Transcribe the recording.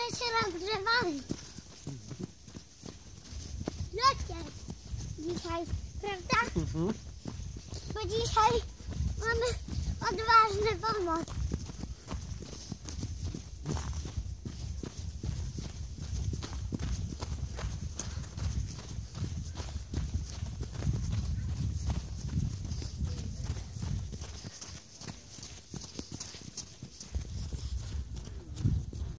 że się rozgrzewamy. No Lepiej dzisiaj, prawda? Mhm. Bo dzisiaj mamy odważny pomoc.